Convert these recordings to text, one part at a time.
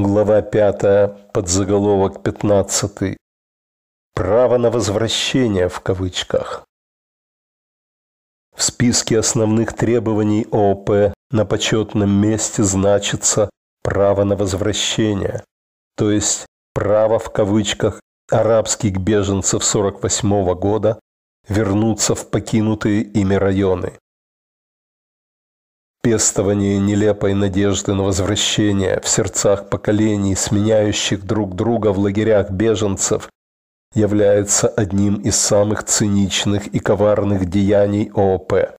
Глава 5, подзаголовок 15. Право на возвращение в кавычках. В списке основных требований ООП на почетном месте значится право на возвращение, то есть право в кавычках арабских беженцев 48 года вернуться в покинутые ими районы. Пестование нелепой надежды на возвращение в сердцах поколений, сменяющих друг друга в лагерях беженцев, является одним из самых циничных и коварных деяний ООП.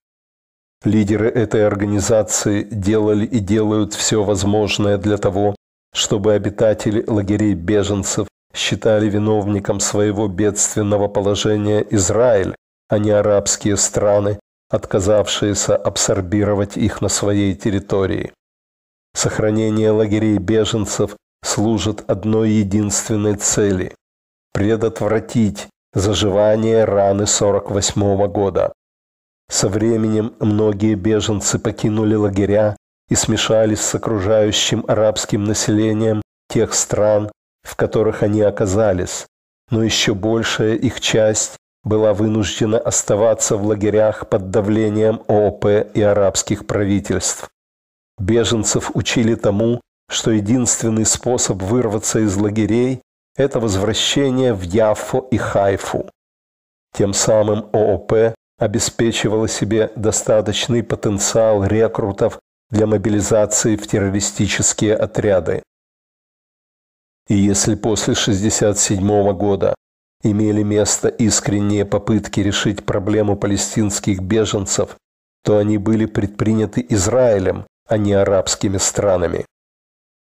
Лидеры этой организации делали и делают все возможное для того, чтобы обитатели лагерей беженцев считали виновником своего бедственного положения Израиль, а не арабские страны, отказавшиеся абсорбировать их на своей территории. Сохранение лагерей беженцев служит одной единственной цели – предотвратить заживание раны 48 года. Со временем многие беженцы покинули лагеря и смешались с окружающим арабским населением тех стран, в которых они оказались, но еще большая их часть была вынуждена оставаться в лагерях под давлением ООП и арабских правительств. Беженцев учили тому, что единственный способ вырваться из лагерей – это возвращение в Яффу и Хайфу. Тем самым ООП обеспечивала себе достаточный потенциал рекрутов для мобилизации в террористические отряды. И если после 1967 года имели место искренние попытки решить проблему палестинских беженцев, то они были предприняты Израилем, а не арабскими странами.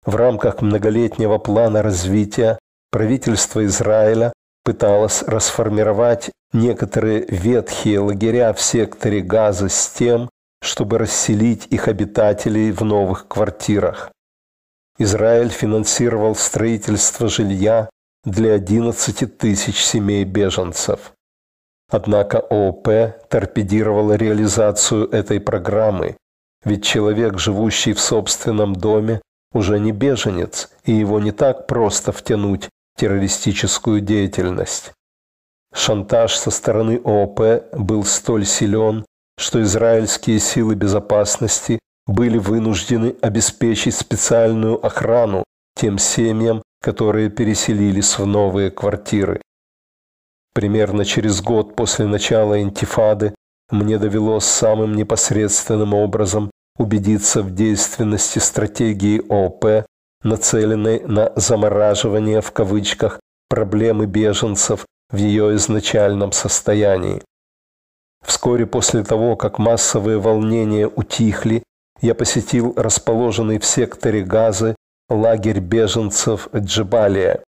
В рамках многолетнего плана развития правительство Израиля пыталось расформировать некоторые ветхие лагеря в секторе Газа с тем, чтобы расселить их обитателей в новых квартирах. Израиль финансировал строительство жилья для 11 тысяч семей беженцев. Однако ООП торпедировала реализацию этой программы, ведь человек, живущий в собственном доме, уже не беженец, и его не так просто втянуть в террористическую деятельность. Шантаж со стороны ООП был столь силен, что израильские силы безопасности были вынуждены обеспечить специальную охрану тем семьям, которые переселились в новые квартиры. Примерно через год после начала интифады мне довелось самым непосредственным образом убедиться в действенности стратегии ОП, нацеленной на «замораживание» в кавычках проблемы беженцев в ее изначальном состоянии. Вскоре после того, как массовые волнения утихли, я посетил расположенный в секторе Газы лагерь беженцев Джебалия.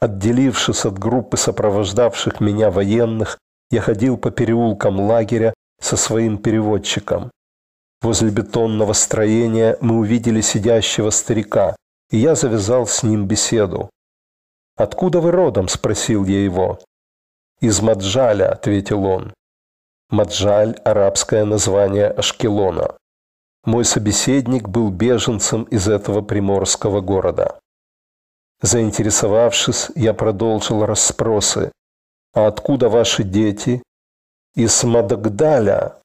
Отделившись от группы сопровождавших меня военных, я ходил по переулкам лагеря со своим переводчиком. Возле бетонного строения мы увидели сидящего старика, и я завязал с ним беседу. «Откуда вы родом?» – спросил я его. «Из Маджаля», – ответил он. Маджаль – арабское название Ашкелона. Мой собеседник был беженцем из этого приморского города. Заинтересовавшись, я продолжил расспросы. «А откуда ваши дети?» «Из Мадагдаля».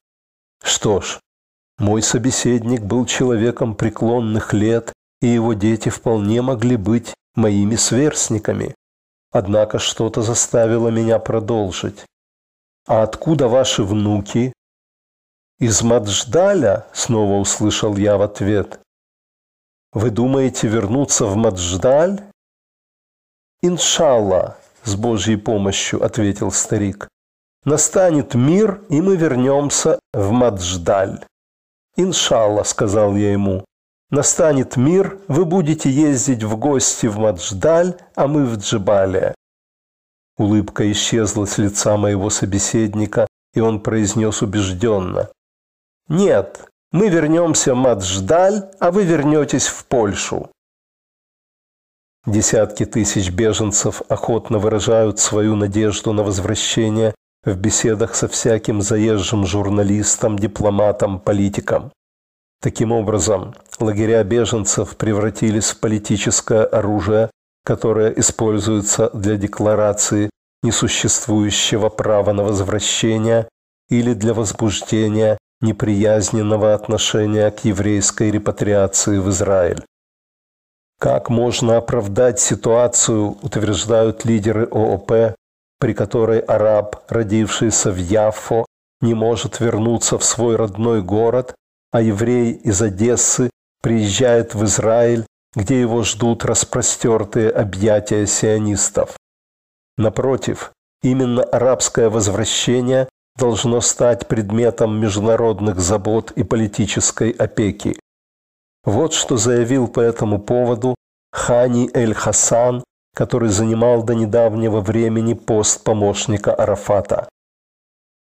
Что ж, мой собеседник был человеком преклонных лет, и его дети вполне могли быть моими сверстниками. Однако что-то заставило меня продолжить. «А откуда ваши внуки?» «Из Мадждаля?» – снова услышал я в ответ. «Вы думаете вернуться в Мадждаль?» «Иншалла», – с Божьей помощью ответил старик. «Настанет мир, и мы вернемся в Мадждаль». «Иншалла», – сказал я ему. «Настанет мир, вы будете ездить в гости в Мадждаль, а мы в Джебалия». Улыбка исчезла с лица моего собеседника, и он произнес убежденно. Нет, мы вернемся в Мадждаль, а вы вернетесь в Польшу. Десятки тысяч беженцев охотно выражают свою надежду на возвращение в беседах со всяким заезжим журналистом, дипломатом, политиком. Таким образом, лагеря беженцев превратились в политическое оружие, которое используется для декларации несуществующего права на возвращение или для возбуждения неприязненного отношения к еврейской репатриации в Израиль. Как можно оправдать ситуацию, утверждают лидеры ООП, при которой араб, родившийся в Яффо, не может вернуться в свой родной город, а еврей из Одессы приезжает в Израиль, где его ждут распростертые объятия сионистов. Напротив, именно арабское возвращение должно стать предметом международных забот и политической опеки. Вот что заявил по этому поводу Хани Эль-Хасан, который занимал до недавнего времени пост помощника Арафата.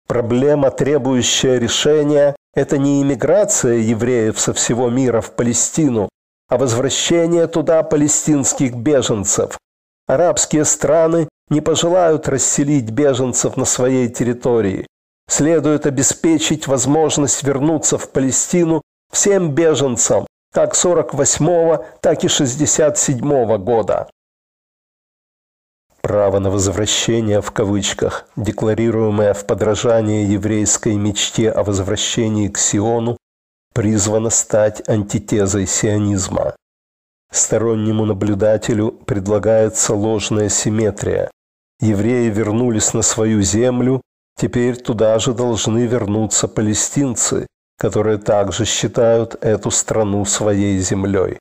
Проблема, требующая решения, это не иммиграция евреев со всего мира в Палестину, а возвращение туда палестинских беженцев. Арабские страны не пожелают расселить беженцев на своей территории. Следует обеспечить возможность вернуться в Палестину всем беженцам, как 48-го, так и 67-го года. Право на возвращение в кавычках, декларируемое в подражании еврейской мечте о возвращении к Сиону, призвано стать антитезой сионизма. Стороннему наблюдателю предлагается ложная симметрия. Евреи вернулись на свою землю, теперь туда же должны вернуться палестинцы, которые также считают эту страну своей землей.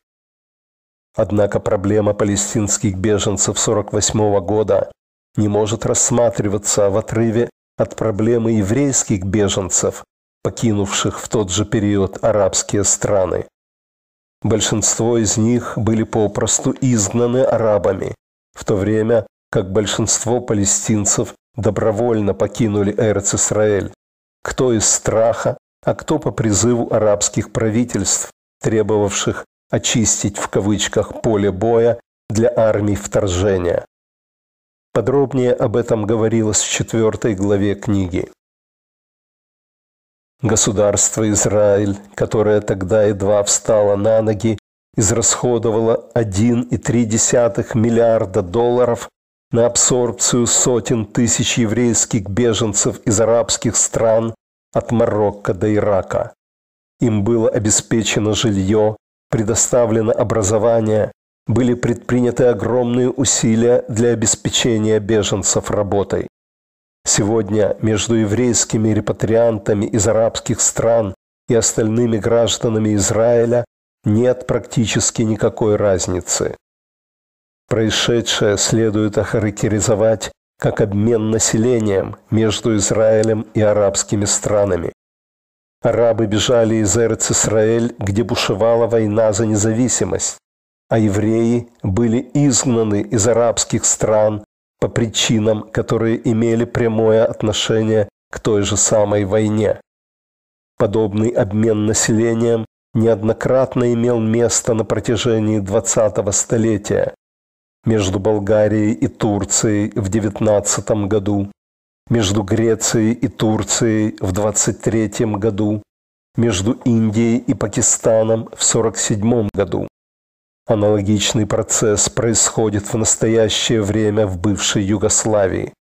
Однако проблема палестинских беженцев 48 года не может рассматриваться в отрыве от проблемы еврейских беженцев, покинувших в тот же период арабские страны. Большинство из них были попросту изгнаны арабами, в то время как большинство палестинцев добровольно покинули Эрц-Исраэль, кто из страха, а кто по призыву арабских правительств, требовавших очистить в кавычках поле боя для армий вторжения. Подробнее об этом говорилось в четвертой главе книги. Государство Израиль, которое тогда едва встало на ноги, израсходовало 1,3 миллиарда долларов на абсорбцию сотен тысяч еврейских беженцев из арабских стран от Марокко до Ирака. Им было обеспечено жилье, предоставлено образование, были предприняты огромные усилия для обеспечения беженцев работой. Сегодня между еврейскими репатриантами из арабских стран и остальными гражданами Израиля нет практически никакой разницы. Происшедшее следует охарактеризовать как обмен населением между Израилем и арабскими странами. Арабы бежали из Эрц-Исраэль, где бушевала война за независимость, а евреи были изгнаны из арабских стран по причинам, которые имели прямое отношение к той же самой войне. Подобный обмен населением неоднократно имел место на протяжении 20-го столетия между Болгарией и Турцией в 19 году между Грецией и Турцией в 23 году, между Индией и Пакистаном в 47 году. Аналогичный процесс происходит в настоящее время в бывшей Югославии.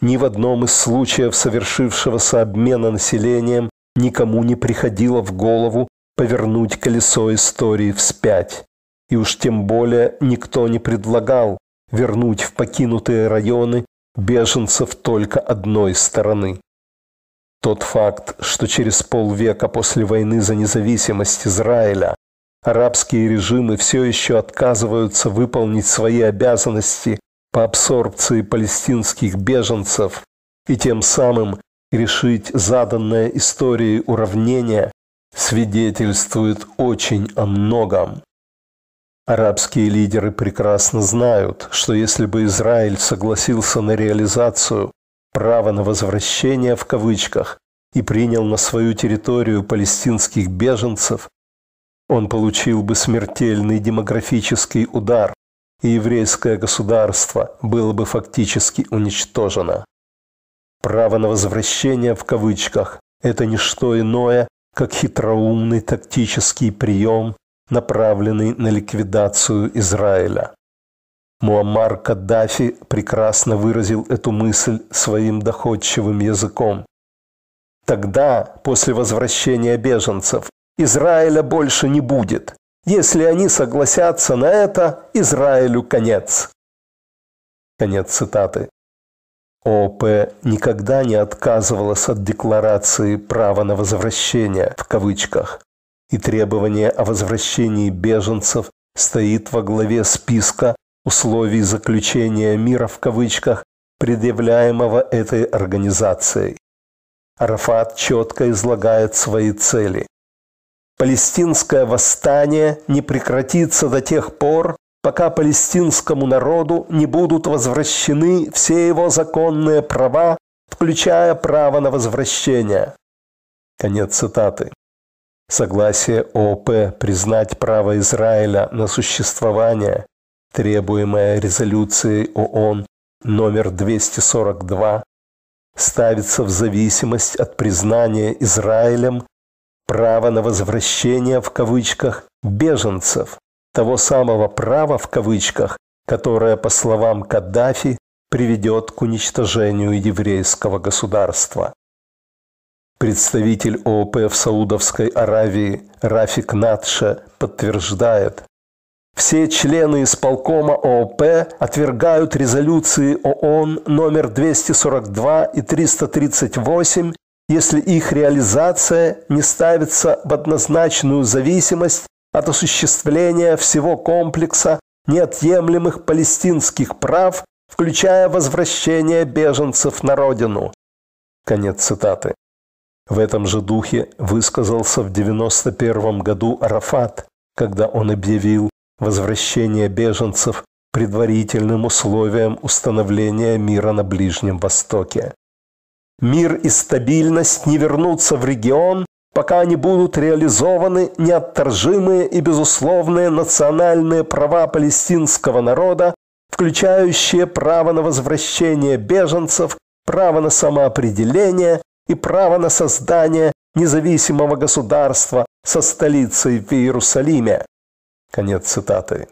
Ни в одном из случаев совершившегося обмена населением никому не приходило в голову повернуть колесо истории вспять. И уж тем более никто не предлагал вернуть в покинутые районы беженцев только одной стороны. Тот факт, что через полвека после войны за независимость Израиля арабские режимы все еще отказываются выполнить свои обязанности по абсорбции палестинских беженцев и тем самым решить заданное историей уравнение, свидетельствует очень о многом. Арабские лидеры прекрасно знают, что если бы Израиль согласился на реализацию права на возвращение в кавычках и принял на свою территорию палестинских беженцев, он получил бы смертельный демографический удар, и еврейское государство было бы фактически уничтожено. Право на возвращение в кавычках – это не что иное, как хитроумный тактический прием, направленный на ликвидацию Израиля. Муаммар Каддафи прекрасно выразил эту мысль своим доходчивым языком. Тогда, после возвращения беженцев, Израиля больше не будет. Если они согласятся на это, Израилю конец. Конец цитаты. ООП никогда не отказывалась от декларации «права на возвращение» в кавычках, и требование о возвращении беженцев стоит во главе списка условий заключения мира в кавычках, предъявляемого этой организацией. Арафат четко излагает свои цели. Палестинское восстание не прекратится до тех пор, пока палестинскому народу не будут возвращены все его законные права, включая право на возвращение. Конец цитаты. Согласие ООП признать право Израиля на существование, требуемое резолюцией ООН номер 242, ставится в зависимость от признания Израилем права на возвращение в кавычках беженцев, того самого права в кавычках, которое, по словам Каддафи, приведет к уничтожению еврейского государства. Представитель ООП в Саудовской Аравии Рафик Надша подтверждает, все члены исполкома ООП отвергают резолюции ООН номер 242 и 338, если их реализация не ставится в однозначную зависимость от осуществления всего комплекса неотъемлемых палестинских прав, включая возвращение беженцев на родину. Конец цитаты. В этом же духе высказался в 91 году Арафат, когда он объявил возвращение беженцев предварительным условием установления мира на Ближнем Востоке. Мир и стабильность не вернутся в регион, пока не будут реализованы неотторжимые и безусловные национальные права палестинского народа, включающие право на возвращение беженцев, право на самоопределение и право на создание независимого государства со столицей в Иерусалиме. Конец цитаты.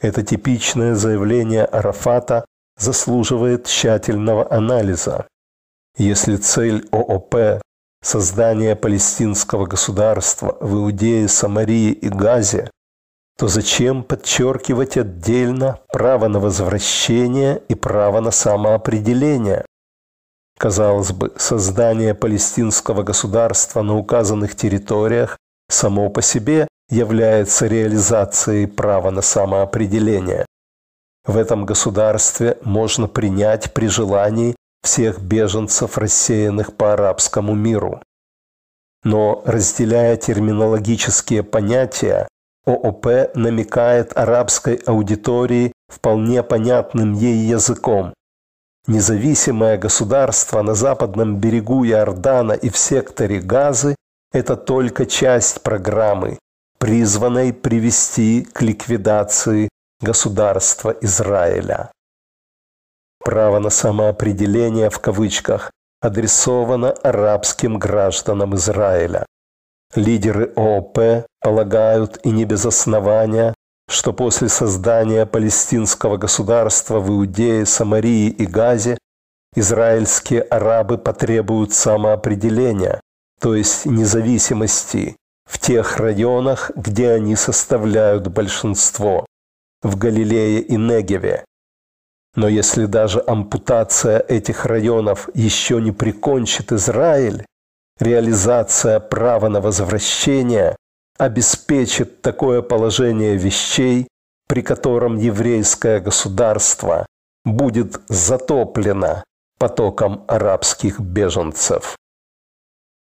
Это типичное заявление Арафата заслуживает тщательного анализа. Если цель ООП – создание палестинского государства в Иудее, Самарии и Газе, то зачем подчеркивать отдельно право на возвращение и право на самоопределение? Казалось бы, создание палестинского государства на указанных территориях само по себе является реализацией права на самоопределение. В этом государстве можно принять при желании всех беженцев, рассеянных по арабскому миру. Но, разделяя терминологические понятия, ООП намекает арабской аудитории вполне понятным ей языком. Независимое государство на западном берегу Иордана и в секторе Газы – это только часть программы, призванной привести к ликвидации государства Израиля. Право на самоопределение в кавычках адресовано арабским гражданам Израиля. Лидеры ООП полагают и не без основания, что после создания палестинского государства в Иудее, Самарии и Газе израильские арабы потребуют самоопределения, то есть независимости, в тех районах, где они составляют большинство, в Галилее и Негеве. Но если даже ампутация этих районов еще не прикончит Израиль, реализация права на возвращение обеспечит такое положение вещей, при котором еврейское государство будет затоплено потоком арабских беженцев.